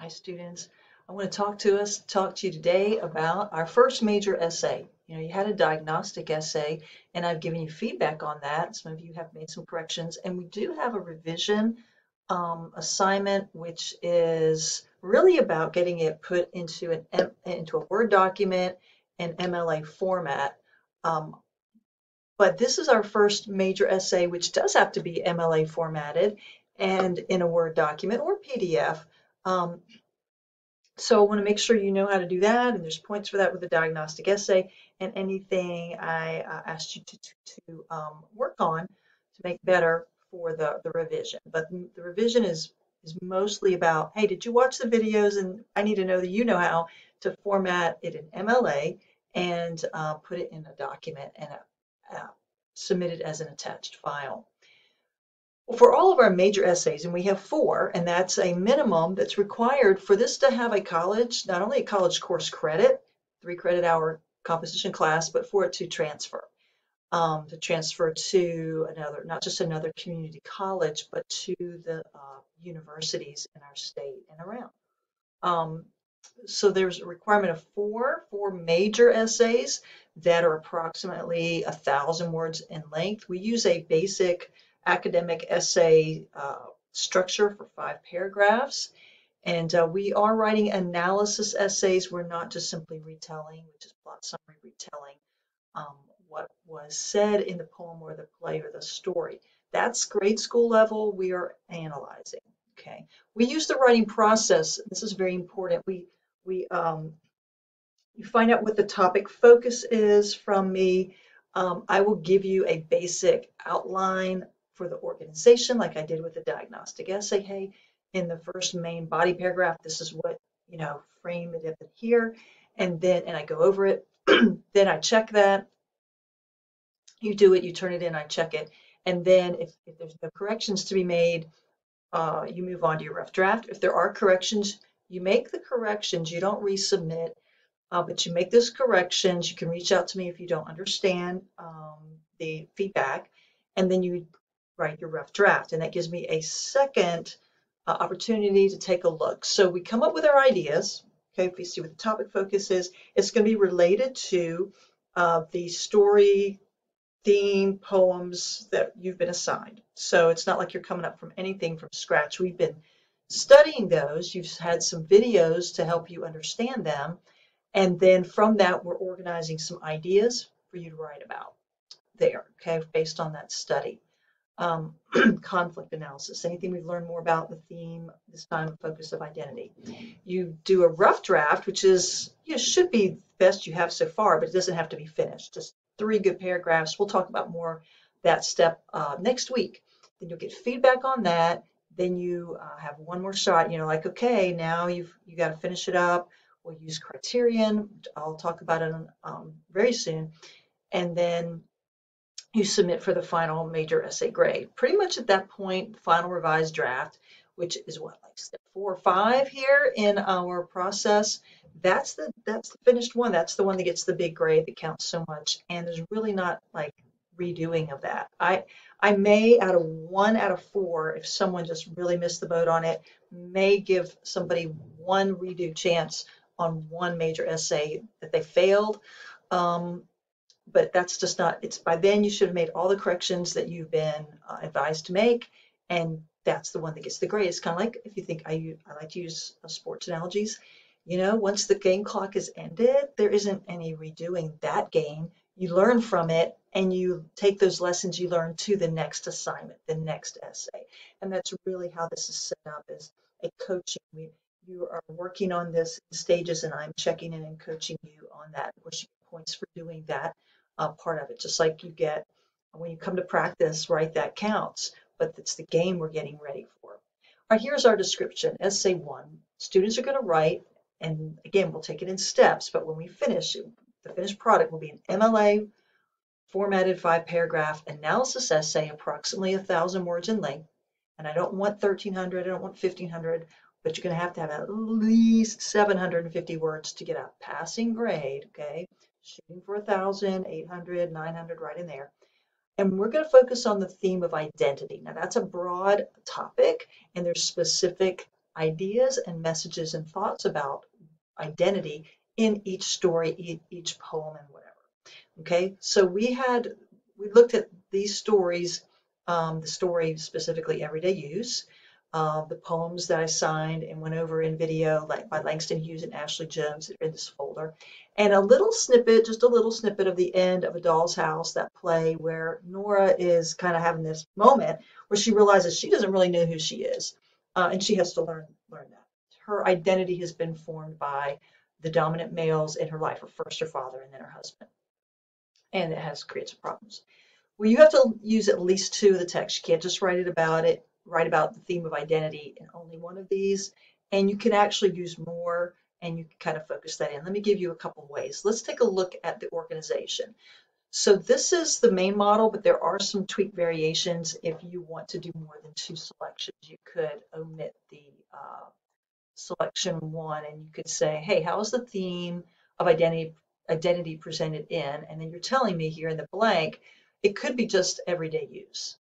Hi, students. I want to talk to us, talk to you today about our first major essay. You know, you had a diagnostic essay, and I've given you feedback on that. Some of you have made some corrections, and we do have a revision um, assignment, which is really about getting it put into an into a Word document and MLA format. Um, but this is our first major essay, which does have to be MLA formatted and in a Word document or PDF. Um, so I want to make sure you know how to do that, and there's points for that with the diagnostic essay and anything I uh, asked you to, to, to um, work on to make better for the, the revision. But the revision is is mostly about, hey, did you watch the videos? And I need to know that you know how to format it in MLA and uh, put it in a document and uh, submit it as an attached file. For all of our major essays, and we have four, and that's a minimum that's required for this to have a college, not only a college course credit, three credit hour composition class, but for it to transfer um, to transfer to another, not just another community college, but to the uh, universities in our state and around. Um, so there's a requirement of four, four major essays that are approximately a thousand words in length. We use a basic academic essay uh, structure for five paragraphs. And uh, we are writing analysis essays. We're not just simply retelling, which is plot summary retelling. Um, what was said in the poem or the play or the story. That's grade school level. We are analyzing. Okay. We use the writing process. This is very important. We we um, you find out what the topic focus is from me. Um, I will give you a basic outline for the organization, like I did with the diagnostic essay. Hey, in the first main body paragraph, this is what you know, frame it up here, and then and I go over it. then I check that you do it, you turn it in, I check it, and then if, if there's no corrections to be made, uh, you move on to your rough draft. If there are corrections, you make the corrections, you don't resubmit, uh, but you make those corrections. You can reach out to me if you don't understand um, the feedback, and then you write your rough draft, and that gives me a second uh, opportunity to take a look. So we come up with our ideas. Okay, if we see what the topic focus is, it's going to be related to uh, the story theme poems that you've been assigned. So it's not like you're coming up from anything from scratch. We've been studying those. You've had some videos to help you understand them. And then from that, we're organizing some ideas for you to write about there, okay, based on that study. Um, conflict analysis, anything we've learned more about the theme, this time focus of identity. You do a rough draft, which is, you know, should be the best you have so far, but it doesn't have to be finished. Just three good paragraphs. We'll talk about more that step uh, next week. Then you'll get feedback on that. Then you uh, have one more shot. You know, like okay, now you've you got to finish it up. We'll use criterion. I'll talk about it um, very soon. And then you submit for the final major essay grade. Pretty much at that point, final revised draft, which is what like step four or five here in our process that's the that's the finished one. That's the one that gets the big grade that counts so much. And there's really not like redoing of that. I I may out of one out of four, if someone just really missed the boat on it, may give somebody one redo chance on one major essay that they failed. Um, but that's just not. It's by then you should have made all the corrections that you've been uh, advised to make, and that's the one that gets the grade. It's kind of like if you think I I like to use uh, sports analogies you know, once the game clock is ended, there isn't any redoing that game. You learn from it and you take those lessons you learn to the next assignment, the next essay. And that's really how this is set up as a coaching. We, you are working on this in stages and I'm checking in and coaching you on that. Of course, you get points for doing that uh, part of it, just like you get when you come to practice, right? That counts, but it's the game we're getting ready for. All right, here's our description. Essay one. Students are going to write and again, we'll take it in steps, but when we finish, the finished product will be an MLA formatted five paragraph analysis essay, approximately a thousand words in length. And I don't want 1300, I don't want 1500, but you're going to have to have at least 750 words to get a passing grade, okay? Shooting for a thousand, 800, 900, right in there. And we're going to focus on the theme of identity. Now, that's a broad topic, and there's specific ideas and messages and thoughts about identity in each story, each poem, and whatever. Okay, so we had we looked at these stories, um, the story specifically everyday use, uh, the poems that I signed and went over in video, like by Langston Hughes and Ashley Jones, in this folder, and a little snippet, just a little snippet of the end of A Doll's House, that play where Nora is kind of having this moment where she realizes she doesn't really know who she is, uh, and she has to learn learn that. Her identity has been formed by the dominant males in her life, her first her father and then her husband, and it has creates problems. Well, you have to use at least two of the text. You can't just write it about it write about the theme of identity in only one of these, and you can actually use more and you can kind of focus that in. Let me give you a couple ways. Let's take a look at the organization. So this is the main model, but there are some tweak variations. If you want to do more than two selections, you could omit the uh, selection one and you could say, hey, how is the theme of identity identity presented in? And then you're telling me here in the blank, it could be just everyday use.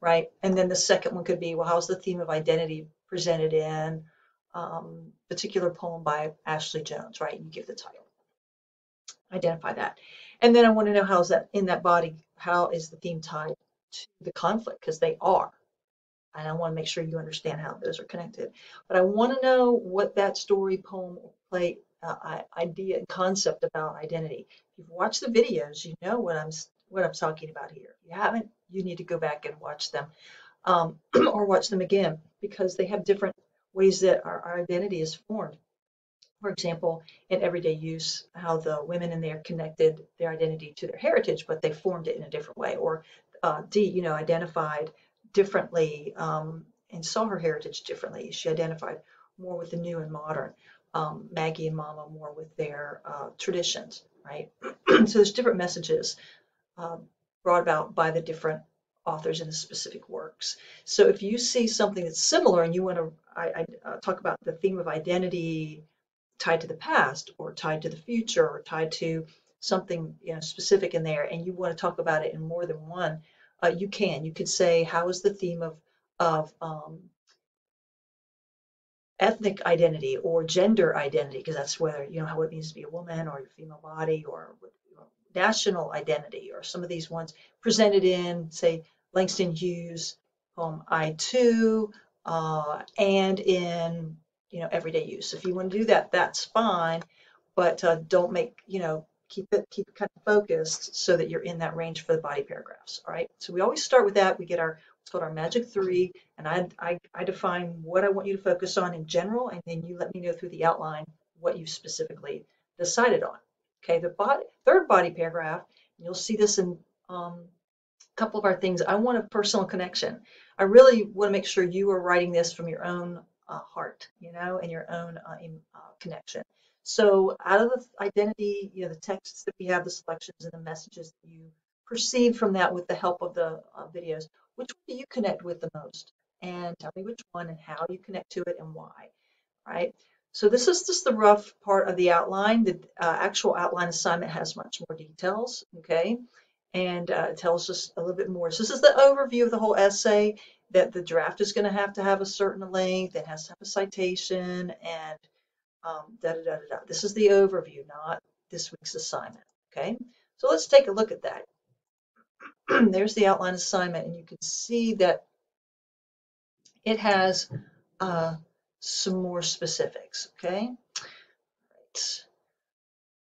Right? And then the second one could be, well, how's the theme of identity presented in um, particular poem by Ashley Jones, right? You give the title. Identify that. And then I want to know how's that in that body, how is the theme tied to the conflict? Because they are. And I want to make sure you understand how those are connected. But I want to know what that story, poem, play uh, idea concept about identity. If you've watched the videos, you know what I'm what I'm talking about here. If you haven't, you need to go back and watch them um, or watch them again because they have different ways that our, our, identity is formed. For example, in everyday use, how the women in there connected their identity to their heritage, but they formed it in a different way. Or uh, Dee, you know, identified differently um, and saw her heritage differently. She identified more with the new and modern. Um, Maggie and Mama more with their uh, traditions, right? so there's different messages um, brought about by the different authors in the specific works. So if you see something that's similar and you want to I, I uh, talk about the theme of identity tied to the past or tied to the future or tied to something you know specific in there and you want to talk about it in more than one, uh, you can. You could say how is the theme of of um, ethnic identity or gender identity because that's whether you know how it means to be a woman or your female body or national identity or some of these ones presented in, say, Langston Hughes poem I, Too uh, and in, you know, everyday use. If you want to do that, that's fine, but uh, don't make, you know, keep it keep it kind of focused so that you're in that range for the body paragraphs. All right. So we always start with that. We get our what's called our magic three, and I, I I define what I want you to focus on in general, and then you let me know through the outline what you specifically decided on. Okay, the third body paragraph, you'll see this in um, a couple of our things. I want a personal connection. I really want to make sure you are writing this from your own uh, heart, you know, and your own uh, in, uh, connection. So out of the identity, you know, the texts that we have, the selections and the messages that you perceive from that with the help of the uh, videos, which one do you connect with the most? And tell me which one and how you connect to it and why, right? So this is just the rough part of the outline. The uh, actual outline assignment has much more details, okay? And uh, it tells us a little bit more. So this is the overview of the whole essay, that the draft is going to have to have a certain length, it has to have a citation, and um, da, da, da, da, da. This is the overview, not this week's assignment, okay? So let's take a look at that. There's the outline assignment, and you can see that it has uh, some more specifics, okay? Right.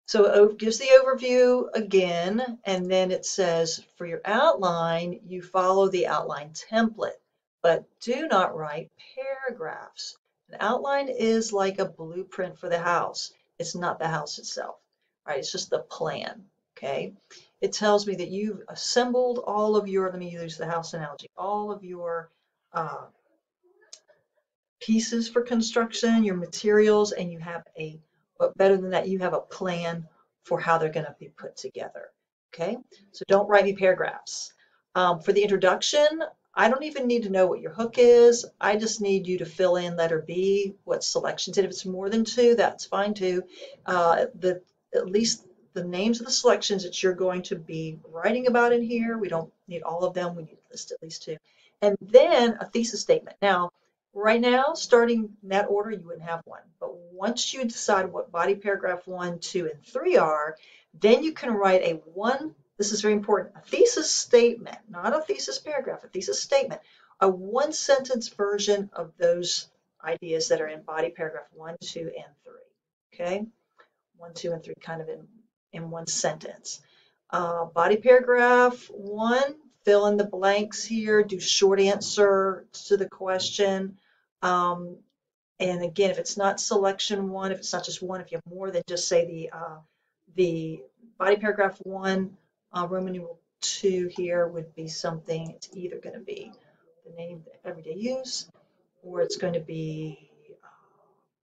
So it gives the overview again, and then it says for your outline, you follow the outline template, but do not write paragraphs. An outline is like a blueprint for the house. It's not the house itself, right? It's just the plan, okay? It tells me that you've assembled all of your, let me use the house analogy, all of your uh, pieces for construction, your materials, and you have a, but better than that, you have a plan for how they're going to be put together. Okay, so don't write me paragraphs. Um, for the introduction, I don't even need to know what your hook is. I just need you to fill in letter B, what selections. And if it's more than two, that's fine too. Uh, the at least the names of the selections that you're going to be writing about in here. We don't need all of them. We need to list at least two. And then a thesis statement. Now, Right now, starting that order, you wouldn't have one. But once you decide what body paragraph one, two, and three are, then you can write a one, this is very important, a thesis statement, not a thesis paragraph, a thesis statement, a one sentence version of those ideas that are in body paragraph one, two, and three. Okay? One, two, and three kind of in, in one sentence. Uh, body paragraph one, fill in the blanks here, do short answer to the question. Um, and again, if it's not selection one, if it's not just one, if you have more than just say the uh, the body paragraph one, uh, Roman numeral two here would be something, it's either going to be the name everyday use, or it's going to be uh,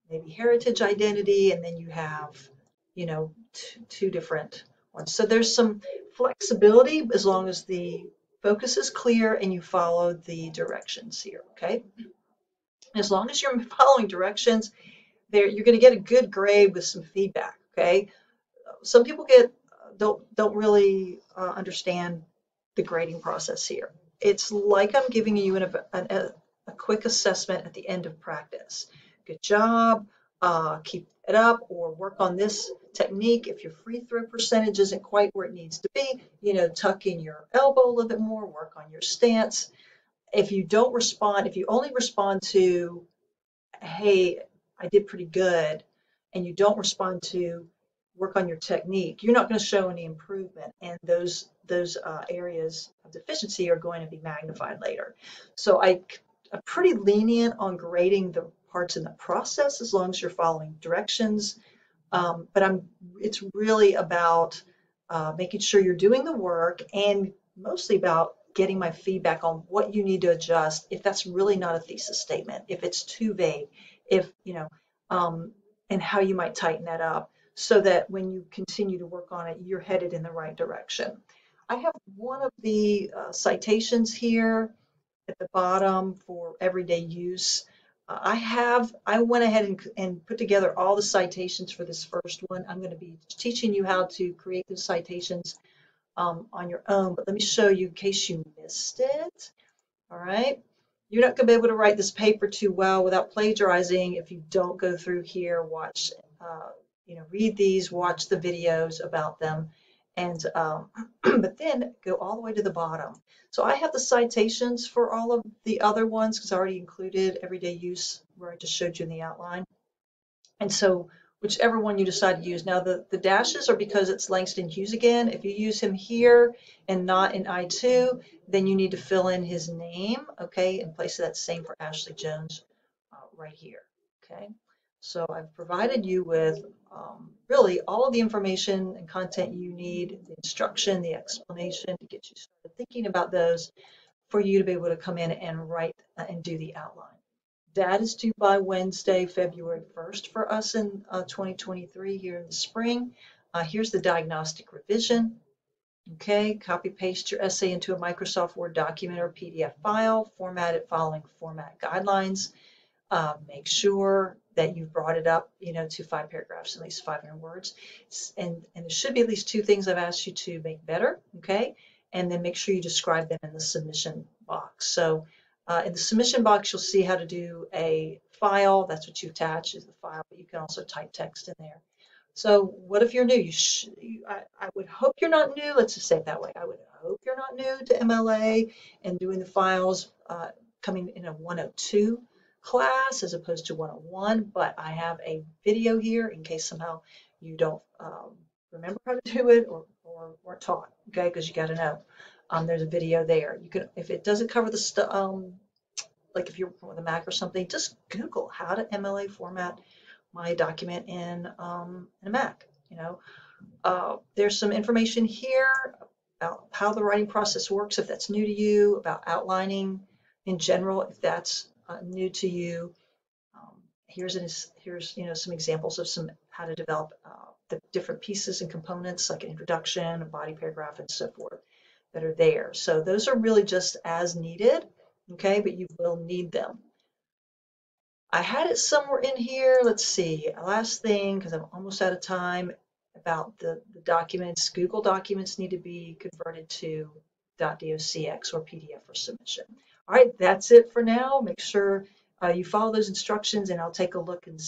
maybe heritage identity, and then you have, you know, two different ones. So there's some flexibility as long as the focus is clear and you follow the directions here, okay? As long as you're following directions, there you're going to get a good grade with some feedback, okay? Some people get don't don't really uh, understand the grading process here. It's like I'm giving you an, an, a, a quick assessment at the end of practice. Good job, uh, keep it up or work on this technique. If your free throw percentage isn't quite where it needs to be, you know, tuck in your elbow a little bit more, work on your stance. If you don't respond, if you only respond to, hey, I did pretty good, and you don't respond to work on your technique, you're not going to show any improvement, and those those uh, areas of deficiency are going to be magnified later. So I, I'm pretty lenient on grading the parts in the process as long as you're following directions. Um, but I'm it's really about uh, making sure you're doing the work and mostly about getting my feedback on what you need to adjust if that's really not a thesis statement, if it's too vague, if you know, um, and how you might tighten that up so that when you continue to work on it, you're headed in the right direction. I have one of the uh, citations here at the bottom for everyday use. Uh, I have, I went ahead and, and put together all the citations for this first one. I'm going to be teaching you how to create those citations um, on your own, but let me show you in case you missed it. All right. You're not going to be able to write this paper too well without plagiarizing if you don't go through here, watch, uh, you know, read these, watch the videos about them, and um, but then go all the way to the bottom. So I have the citations for all of the other ones because I already included everyday use where I just showed you in the outline. And so whichever one you decide to use. Now the, the dashes are because it's Langston Hughes again. If you use him here and not in I, Too, then you need to fill in his name, okay, in place of that same for Ashley Jones uh, right here, okay. So I've provided you with um, really all of the information and content you need, the instruction, the explanation to get you started thinking about those for you to be able to come in and write uh, and do the outline. That is due by Wednesday, February 1st for us in uh, 2023 here in the spring. Uh, here's the diagnostic revision. Okay, copy paste your essay into a Microsoft Word document or PDF file, format it following format guidelines. Uh, make sure that you've brought it up, you know, to five paragraphs, at least 500 words. And, and there should be at least two things I've asked you to make better, okay? And then make sure you describe them in the submission box. So uh, in the submission box, you'll see how to do a file. That's what you attach is the file, but you can also type text in there. So what if you're new? You, you I, I, would hope you're not new. Let's just say it that way. I would hope you're not new to MLA and doing the files uh, coming in a 102 class as opposed to 101, but I have a video here in case somehow you don't um, remember how to do it or, or weren't taught, okay, because you got to know. Um, there's a video there. You can, if it doesn't cover the stuff, um, like if you're working with a Mac or something, just Google how to MLA format my document in, um, in a Mac, you know. Uh, there's some information here about how the writing process works if that's new to you, about outlining in general if that's uh, new to you. Um, here's an, here's you know some examples of some how to develop uh, the different pieces and components like an introduction, a body paragraph, and so forth that are there. So those are really just as needed, okay, but you will need them. I had it somewhere in here. Let's see. Last thing, because I'm almost out of time, about the, the documents. Google documents need to be converted to .docx or PDF for submission. All right, that's it for now. Make sure uh, you follow those instructions and I'll take a look and